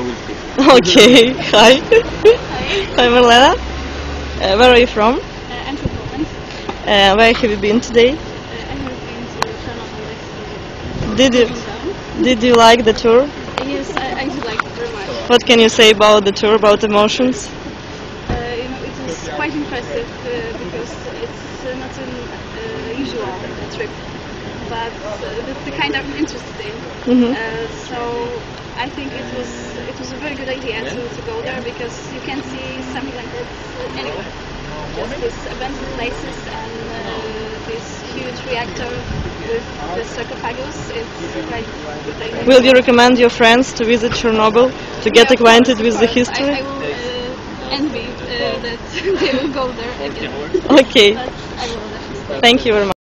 Okay, hi. Hi Hi, Marlena. Uh, where are you from? Uh, I'm from Poland. Uh, where have you been today? Uh, I have been to Chernobyl. Did you did you like the tour? Yes, I, I do like it very much. What can you say about the tour, about emotions? Uh, you know, it was quite impressive uh, because it's uh, not an uh, usual trip, but uh, the, the kind I'm interested in. Mhm. Uh, so I think it was it was a very good idea to, to go there because you can see something like that uh, anywhere. Just these abandoned places and uh, this huge reactor with the sarcophagus. It's quite. quite Will you recommend your friends to visit Chernobyl to get Yeah, acquainted course, with the history? I, I will uh, envy uh, that they will go there again. Okay, But I will thank you very much.